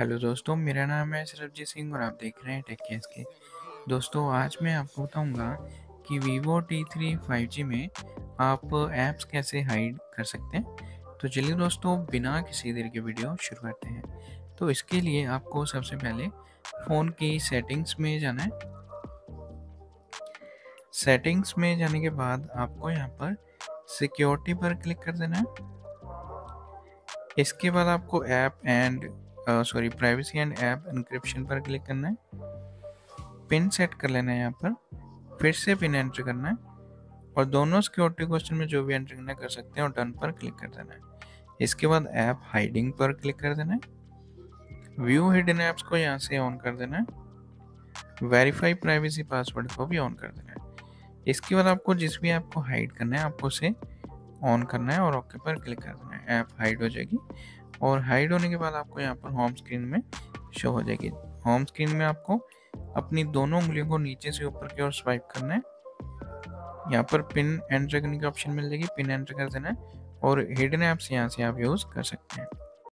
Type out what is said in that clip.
Hello दोस्तों, मेरा नाम है सरबजीत सिंह और आप देख रहे हैं टेक केस के। दोस्तों, आज मैं आपको बताऊँगा कि Vivo T three five G में आप ऐप्स कैसे हाइड कर सकते हैं। तो चलिए दोस्तों, बिना किसी देर के वीडियो शुरू करते हैं। तो इसके लिए आपको सबसे पहले फ़ोन की सेटिंग्स में जाना है। सेटिंग्स में जाने के बाद आपको यहाँ पर सिक्योरिटी पर क्लिक कर देना है। इसके बाद आपको app and sorry privacy and app encryption पर क्लिक करना है। पिन सेट कर लेना है यहाँ पर। फिर से पिन एंटर करना है। और दोनों सिक्योरिटी क्वेश्चन में जो भी एंटर करना कर सकते हैं और डन पर क्लिक कर देना है। इसके बाद ऐप हाइडिंग पर क्लिक कर देना है। व्यू हिडन ऐप्स को यहाँ से ऑन कर देना है। वेरीफाई प्राइवेसी पासवर्ड को भी ऑन कर देना है। इसके बाद आपको जिस भी ऐप को हाइड करना है, आपको उसे ऑन करना है और ओके पर क्लिक कर देना है। ऐप हाइड हो जाएगी। और हाइड होने के बाद आपको यहाँ पर होम स्क्रीन में शो हो जाएगी। होम स्क्रीन में आपको अपनी दोनों उंगलियों को नीचे से ऊपर की ओर स्वाइप करना है। यहाँ पर पिन एंटर करने की ऑप्शन मिल जाएगी। पिन एंटर कर देना है और हिडन ऐप्स यहाँ से आप यूज़ कर सकते हैं।